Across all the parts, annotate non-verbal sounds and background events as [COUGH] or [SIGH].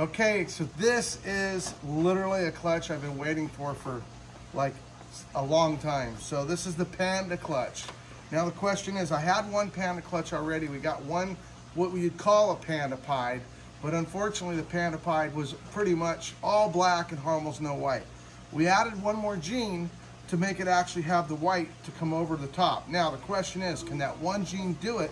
Okay, so this is literally a clutch I've been waiting for for like a long time. So this is the Panda clutch. Now the question is, I had one Panda clutch already. We got one, what we would call a Panda Pied, but unfortunately the Panda Pied was pretty much all black and almost no white. We added one more gene to make it actually have the white to come over the top. Now the question is, can that one gene do it?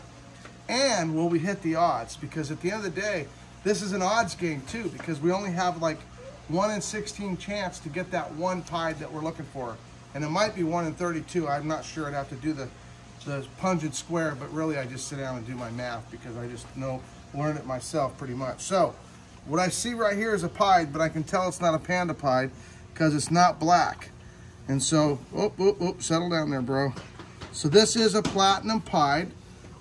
And will we hit the odds? Because at the end of the day, this is an odds game too, because we only have like one in 16 chance to get that one pied that we're looking for. And it might be one in 32. I'm not sure. I'd have to do the, the Punnett square, but really I just sit down and do my math because I just know, learn it myself pretty much. So what I see right here is a pied, but I can tell it's not a panda pied because it's not black. And so, oh, oh, oh, settle down there, bro. So this is a platinum pied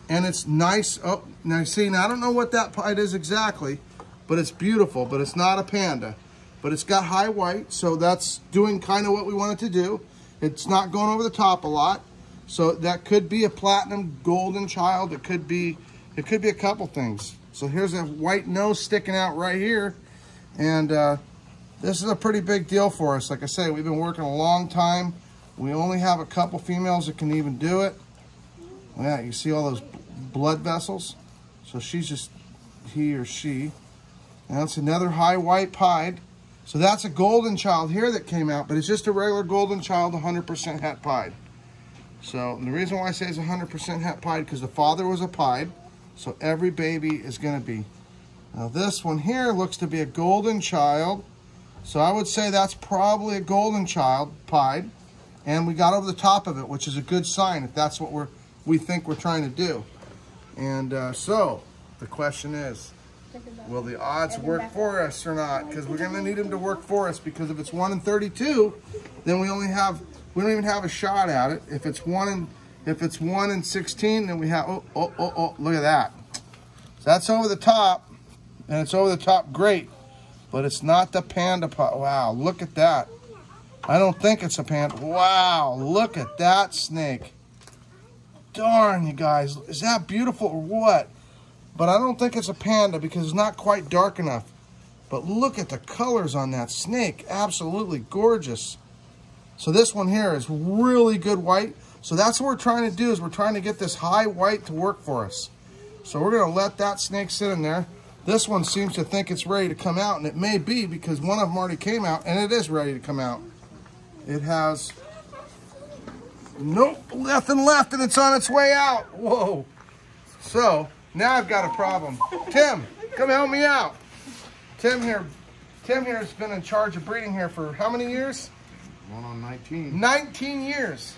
and it's nice. Oh, now you see, now I don't know what that pied is exactly, but it's beautiful, but it's not a panda. But it's got high white, so that's doing kind of what we want it to do. It's not going over the top a lot. So that could be a platinum golden child. It could be, it could be a couple things. So here's a white nose sticking out right here. And uh, this is a pretty big deal for us. Like I say, we've been working a long time. We only have a couple females that can even do it. Yeah, you see all those blood vessels? So she's just he or she. And that's another high white pied. So that's a golden child here that came out, but it's just a regular golden child, 100% het pied. So the reason why I say it's 100% het pied, because the father was a pied. So every baby is going to be. Now this one here looks to be a golden child. So I would say that's probably a golden child pied. And we got over the top of it, which is a good sign if that's what we're we think we're trying to do. And uh, so the question is, will the odds work for us or not? Because we're gonna need them to work for us because if it's one in 32, then we only have, we don't even have a shot at it. If it's one in, if it's one in 16, then we have, oh, oh, oh, oh, look at that. So that's over the top and it's over the top great, but it's not the panda pot. Wow, look at that. I don't think it's a panda. Wow, look at that snake darn, you guys. Is that beautiful or what? But I don't think it's a panda because it's not quite dark enough. But look at the colors on that snake. Absolutely gorgeous. So this one here is really good white. So that's what we're trying to do is we're trying to get this high white to work for us. So we're going to let that snake sit in there. This one seems to think it's ready to come out, and it may be because one of them already came out, and it is ready to come out. It has Nope, nothing left and it's on its way out. Whoa. So, now I've got a problem. Tim, come help me out. Tim here, Tim here has been in charge of breeding here for how many years? One on 19. 19 years.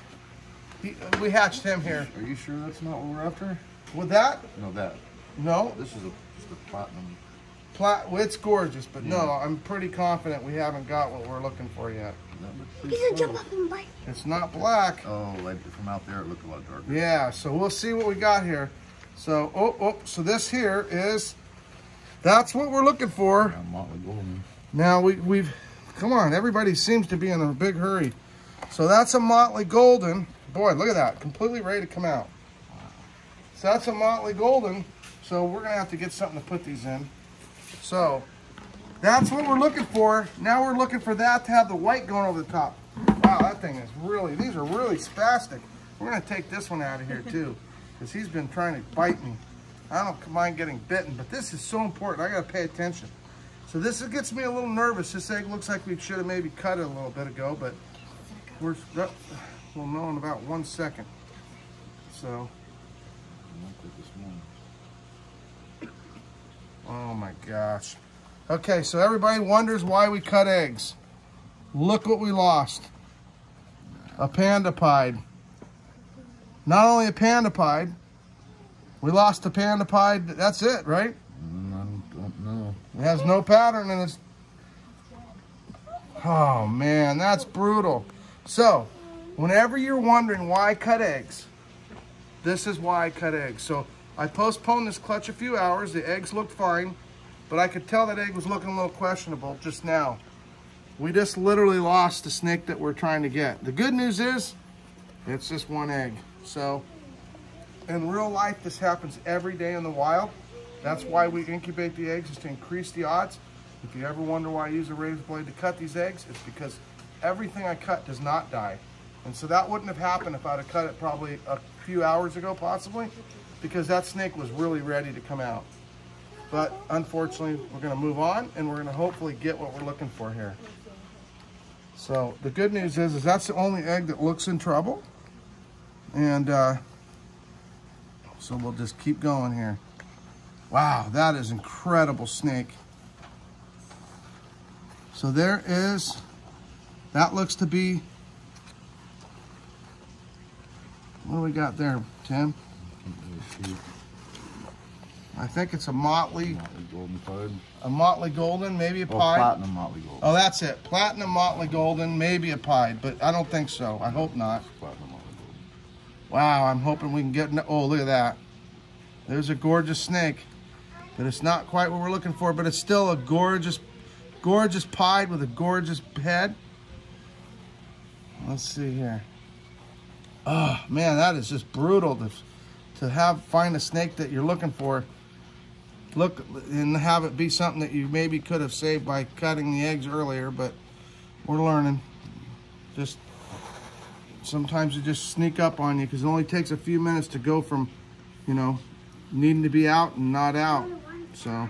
He, we hatched him here. Are you sure that's not what we're after? With that? No, that. No. This is a, just a platinum. Plat, well, it's gorgeous, but yeah. no, I'm pretty confident we haven't got what we're looking for yet. He's gonna jump up and bite. It's not black. Oh, like from out there it looked a lot darker. Yeah, so we'll see what we got here. So, oh, oh, so this here is, that's what we're looking for. Now we, we've, come on, everybody seems to be in a big hurry. So that's a Motley Golden. Boy, look at that, completely ready to come out. So that's a Motley Golden. So we're gonna have to get something to put these in. So that's what we're looking for. Now we're looking for that to have the white going over the top. Wow, that thing is really, these are really spastic. We're gonna take this one out of here too, [LAUGHS] because he's been trying to bite me. I don't mind getting bitten, but this is so important. I gotta pay attention. So this gets me a little nervous. This egg looks like we should have maybe cut it a little bit ago, but we're, uh, we'll know in about one second. So. Oh my gosh. Okay, so everybody wonders why we cut eggs. Look what we lost. A panda pied. Not only a panda pied, we lost a panda pied. That's it, right? Mm, I don't know. It has no pattern and it's... Oh, man, that's brutal. So, whenever you're wondering why I cut eggs, this is why I cut eggs. So, I postponed this clutch a few hours. The eggs looked fine. But I could tell that egg was looking a little questionable just now. We just literally lost the snake that we're trying to get. The good news is, it's just one egg. So, in real life, this happens every day in the wild. That's why we incubate the eggs, is to increase the odds. If you ever wonder why I use a razor blade to cut these eggs, it's because everything I cut does not die. And so that wouldn't have happened if I'd have cut it probably a few hours ago, possibly, because that snake was really ready to come out. But unfortunately, we're gonna move on and we're gonna hopefully get what we're looking for here. So the good news is, is that's the only egg that looks in trouble. And uh, so we'll just keep going here. Wow, that is incredible snake. So there is, that looks to be, what do we got there, Tim? I think it's a motley, Motley golden pied. a motley golden, maybe a Oh, pied. platinum motley gold. Oh, that's it. Platinum motley golden, maybe a pied, but I don't think so. I hope not. Platinum motley gold. Wow, I'm hoping we can get, oh, look at that. There's a gorgeous snake, but it's not quite what we're looking for, but it's still a gorgeous, gorgeous pied with a gorgeous head. Let's see here. Oh, man, that is just brutal to, to have, find a snake that you're looking for. Look, and have it be something that you maybe could have saved by cutting the eggs earlier, but we're learning. Just sometimes it just sneak up on you because it only takes a few minutes to go from, you know, needing to be out and not out. So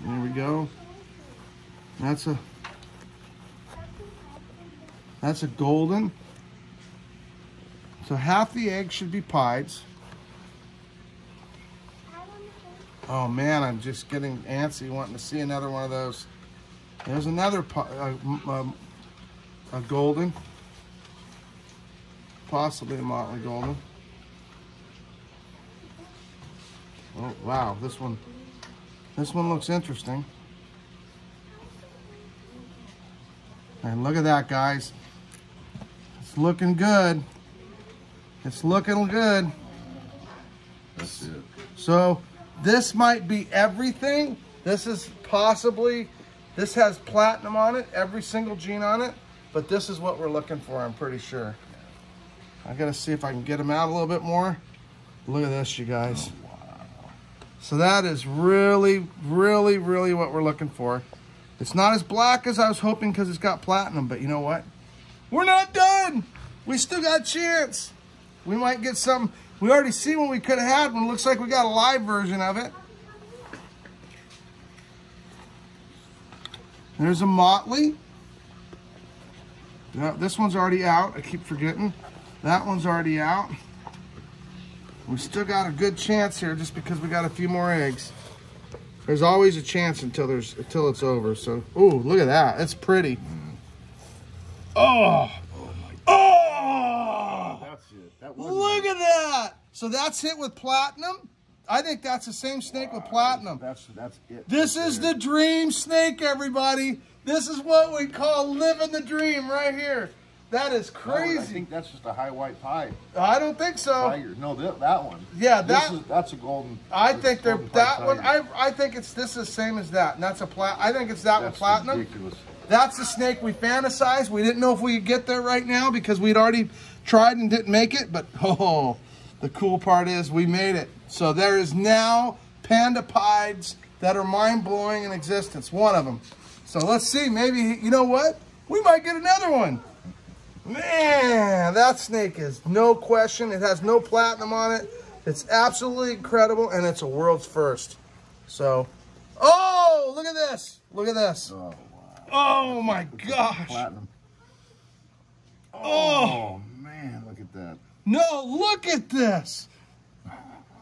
there we go. That's a that's a golden. So half the egg should be pieds. Oh man, I'm just getting antsy wanting to see another one of those. There's another pi- uh, m- um, a golden, possibly a motley golden. Oh wow, this one, this one looks interesting. And look at that, guys. It's looking good. It's looking good. That's it. So this might be everything. This is possibly, this has platinum on it, every single gene on it, but this is what we're looking for, I'm pretty sure. I gotta see if I can get them out a little bit more. Look at this, you guys. Oh, wow. So that is really, really, really what we're looking for. It's not as black as I was hoping because it's got platinum, but you know what? We're not done. We still got a chance. We might get some. We already see what we could have had one. Looks like we got a live version of it. There's a Motley. Yeah, this one's already out. I keep forgetting. That one's already out. We still got a good chance here just because we got a few more eggs. There's always a chance until there's until it's over. So, ooh, look at that. It's pretty. Mm. Oh. Oh. That's it. That was Look at that. So that's hit with platinum. I think that's the same snake with platinum. That's that's it. This is the dream snake, everybody. This is what we call living the dream right here. That is No, I crazy. think that's just a high white pie. I don't think so. Tiger. No, that, that one. Yeah, that- is that's a golden. I think they're that one. I I think it's this is the same as that, and that's a plat. I think it's that with platinum. ridiculous. That's the snake we fantasized. We didn't know if we could get there right now because we'd already tried and didn't make it. But [LAUGHS] oh, the cool part is we made it. So there is now panda pieds that are mind blowing in existence. One of them. So let's see. Maybe you know what? We might get another one. Man, that snake is no question. It has no platinum on it. It's absolutely incredible, and it's a world's first. So, oh, look at this. Look at this. Oh, wow. Oh my gosh. Platinum. Oh, Oh man, look at that. No, look at this.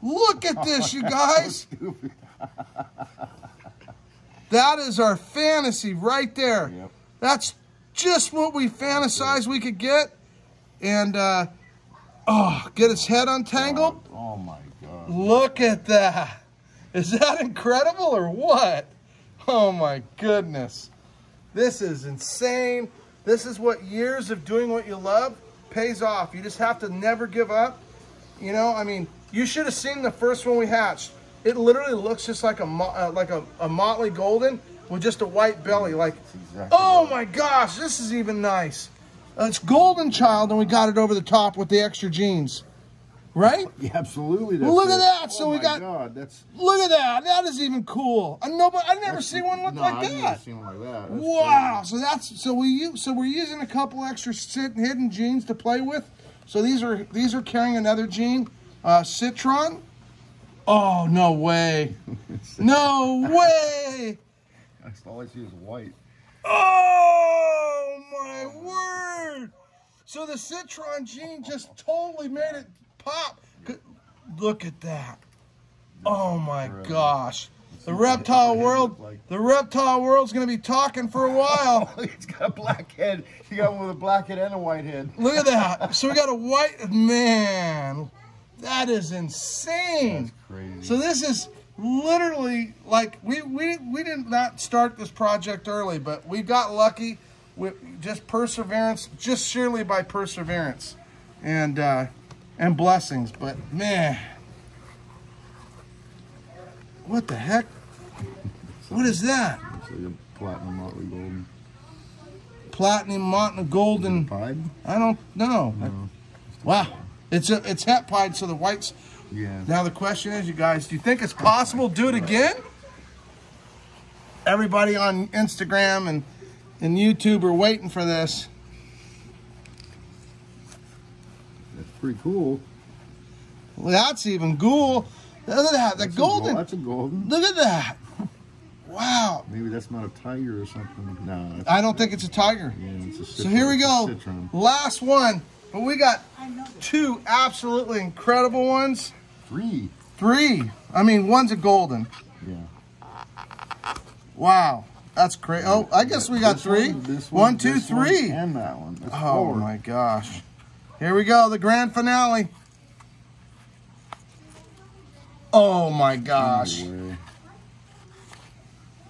Look at this, you guys. [LAUGHS] That is our fantasy right there. Yep. That's just what we fantasized we could get. And, uh, oh, get its head untangled. Oh my god. Look at that. Is that incredible or what? Oh my goodness. This is insane. This is what years of doing what you love pays off. You just have to never give up. You know, I mean, you should have seen the first one we hatched. It literally looks just like a uh, like a, a motley golden with just a white belly. Like, exactly oh my gosh, this is even nice. Uh, it's golden child, and we got it over the top with the extra genes. Right? [LAUGHS] Yeah, absolutely. Look at it. that, so oh we my got- God, that's. Look at that. That is even cool. I know, but I never seen one look no, like I've never that. seen one like that. That's Wow. So that's so we use so we're using a couple extra sit, hidden genes to play with. So these are these are carrying another gene, uh, citron. Oh no way! [LAUGHS] No way! crazy. That's all I see is white. Oh my word! So the citron gene just totally made it pop. Look at that! Oh my gosh! The reptile world, the reptile world's gonna be talking for a [LAUGHS] while. He's got a black head. He got one with a black head and a white head. Look at that! [LAUGHS] So we got a white man. That is insane. That's crazy. So this is literally like we we we did not start this project early, but we got lucky with just perseverance, just surely by perseverance, and uh, and blessings. But man, what the heck? What is that? Like platinum motley golden. Platinum, mountain, golden. Pied? I don't know. Wow, it's a it's het pied, so the whites. Yeah. Now the question is, you guys, do you think it's possible to do it again? Everybody on Instagram and and YouTube are waiting for this. That's pretty cool. Well, that's even cool. Look at that, the That's a gold- golden. That's a golden. Look at that. Wow. Maybe that's not a tiger or something. No. I don't think it's a tiger. yeah, it's a citron. So here we go. Last one. But we got two absolutely incredible ones. Three. Three. I mean, one's a golden. Yeah. Wow. That's crazy. Oh, I guess we got This three. One, this One, one, two, three. and that one. That's Oh four. my gosh. Here we go, the grand finale. Oh my gosh. No.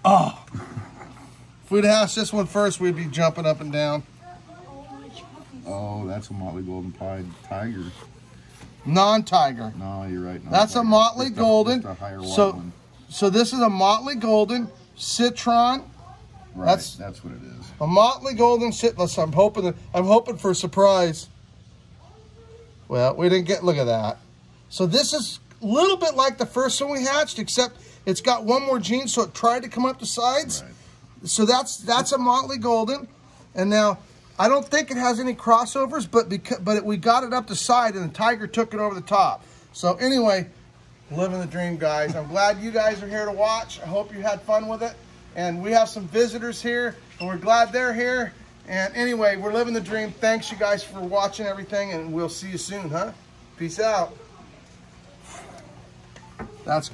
Oh. If we'd asked this one first, we'd be jumping up and down. Oh, that's a motley golden pied tiger. Non-tiger. No, you're right. That's a motley Just golden. a white So, one. so this is a motley golden citron. Right, that's- that's, what it is. A motley golden citrus. I'm hoping. That, I'm hoping for a surprise. Well, we didn't get. Look at that. So this is a little bit like the first one we hatched, except it's got one more gene, so it tried to come up the sides. Right. So that's that's a motley golden, and now I don't think it has any crossovers, but because but it, we got it up the side, and the tiger took it over the top. So anyway, living the dream, guys. I'm glad you guys are here to watch. I hope you had fun with it, and we have some visitors here, and we're glad they're here. And anyway, we're living the dream. Thanks you guys for watching everything, and we'll see you soon, huh? Peace out. That's